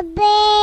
a bear.